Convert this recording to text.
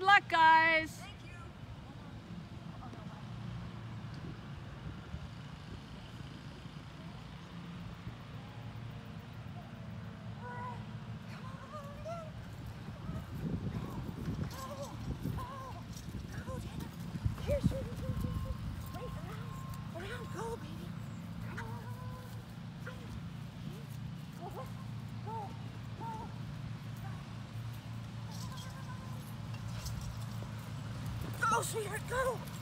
Good luck, guys. Go, sweetheart, go!